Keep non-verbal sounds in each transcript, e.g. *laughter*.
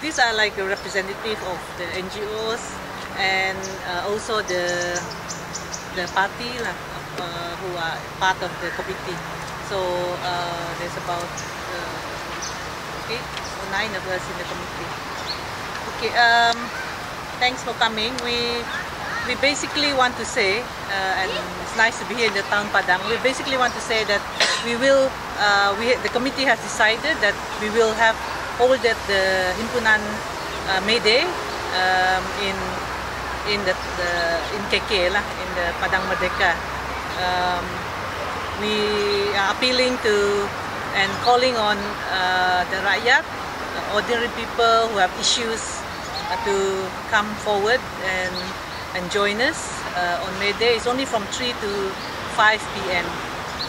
these are like a representative of the NGOs and uh, also the the party lah, uh, who are part of the committee. So uh, there's about uh, eight or nine of us in the committee. Okay, um, thanks for coming. We we basically want to say, uh, and it's nice to be here in the town Padang. We basically want to say that we will, uh, we the committee has decided that we will have hold at the Himpunan uh, May Day um, in in the, in KK lah, in the Padang Merdeka. Um, we are appealing to and calling on uh, the rakyat, uh, ordinary people who have issues uh, to come forward and and join us uh, on May Day. It's only from 3 to 5 p.m.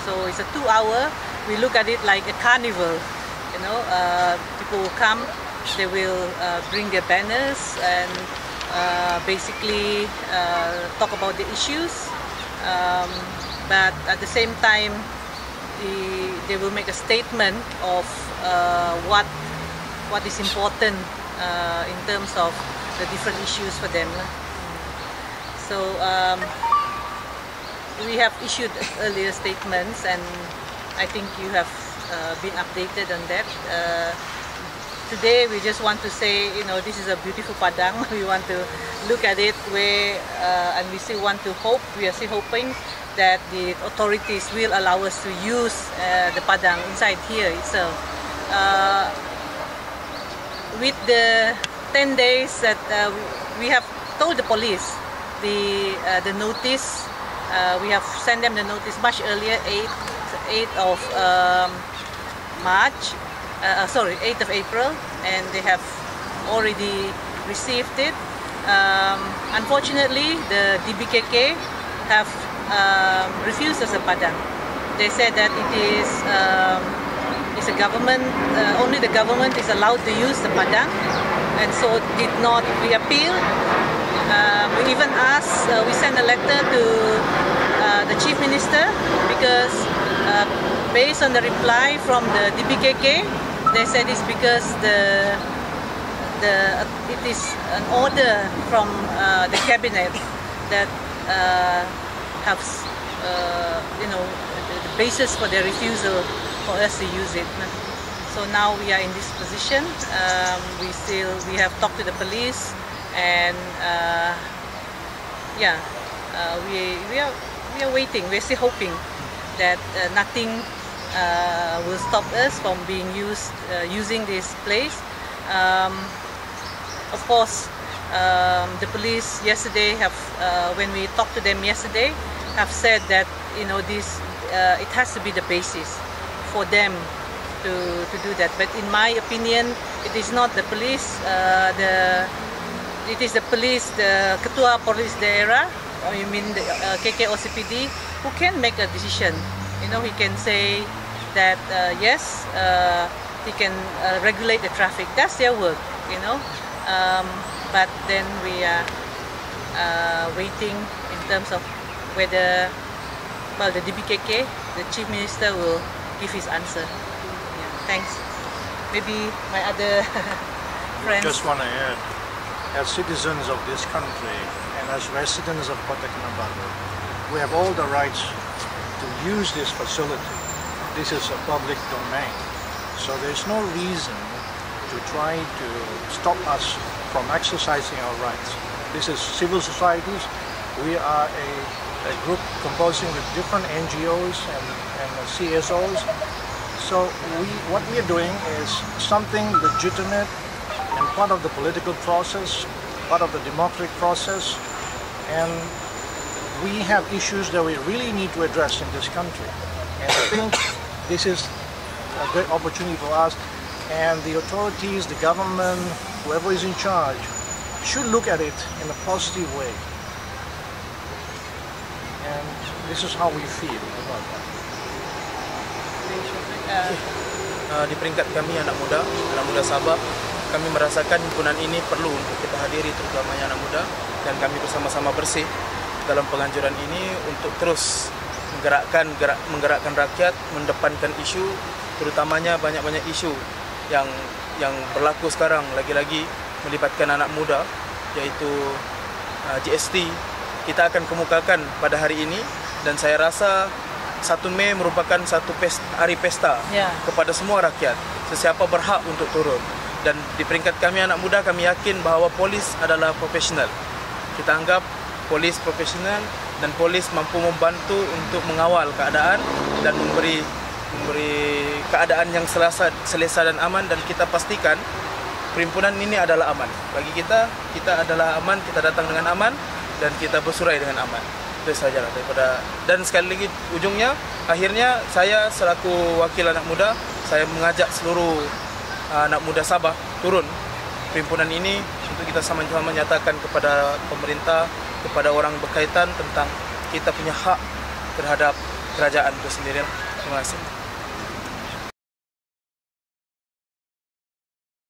So it's a two hour. We look at it like a carnival. You know, uh, people will come, they will uh, bring their banners and uh, basically uh, talk about the issues. Um, but at the same time, the, they will make a statement of uh, what what is important in terms of the different issues for them. So um, we have issued *laughs* earlier statements, and I think you have been updated on that. Uh, today we just want to say, you know, this is a beautiful Padang. *laughs* We want to look at it where, uh, and we still want to hope. We are still hoping that the authorities will allow us to use uh, the Padang inside here itself. Uh, with the 10 days that uh, we have told the police the uh, the notice uh, we have sent them the notice much earlier 8 8 of um, March uh, uh, sorry 8th of April and they have already received it. Um, unfortunately the DBKK have um, refused us a they said that it is um, is a government uh, only the government is allowed to use the padang and so did not we appeal uh, we even asked uh, we sent a letter to uh, the chief minister because based on the reply from the DBKK they said it's because the the it is an order from uh, the cabinet that uh, uh, you know the, the basis for their refusal for us to use it. So now we are in this position. Um, we still we have talked to the police, and uh, yeah, uh, we we are we are waiting. We're still hoping that uh, nothing will stop us from being used uh, using this place. Um, of course, um, the police yesterday have uh, when we talked to them yesterday have said that you know this uh, it has to be the basis for them to, to do that. But in my opinion, it is not the police, uh, the it is the police, the Ketua Polis Daerah, or you mean the uh, KKOCPD, who can make a decision. You know, he can say that uh, yes, uh, he can uh, regulate the traffic. That's their work, you know. Um, but then we are uh, waiting in terms of whether, well, the DBKK, the Chief Minister will give his answer. Yeah, thanks. Maybe my other *laughs* friends. Just want to add, as citizens of this country and as residents of Kota Kinabalu, we have all the rights to use this facility. This is a public domain. So there's no reason to try to stop us from exercising our rights. This is civil societies. We are a, a group composing with different NGOs and, and CSOs. So we, what we are doing is something legitimate and part of the political process, part of the democratic process, and we have issues that we really need to address in this country. And I think this is a great opportunity for us, and the authorities, the government, whoever is in charge, should look at it in a positive way. And this is how we feel about that. Uh, di peringkat kami anak muda, anak muda Sabah, kami merasakan himpunan ini perlu untuk kita hadiri terutamanya anak muda dan kami bersama-sama bersih dalam penganjuran ini untuk terus menggerakkan gerak, menggerakkan rakyat, mendepankan isu terutamanya banyak-banyak isu yang yang berlaku sekarang lagi-lagi melibatkan anak muda iaitu uh, GST kita akan kemukakan pada hari ini dan saya rasa 1 Mei merupakan satu pesta, hari pesta Ya. kepada semua rakyat. Sesiapa berhak untuk turun. Dan di peringkat kami anak muda kami yakin bahawa polis adalah profesional. Kita anggap polis profesional dan polis mampu membantu untuk mengawal keadaan dan memberi memberi keadaan yang selesa, selesa dan aman dan kita pastikan perhimpunan ini adalah aman. Bagi kita, kita adalah aman, kita datang dengan aman dan kita bersurai dengan aman. Itu sajalah daripada dan sekali lagi ujungnya akhirnya saya selaku wakil anak muda saya mengajak seluruh uh, anak muda Sabah turun perhimpunan ini untuk kita sama-sama menyatakan kepada pemerintah kepada orang berkaitan tentang kita punya hak terhadap kerajaan itu sendiri. Terima kasih.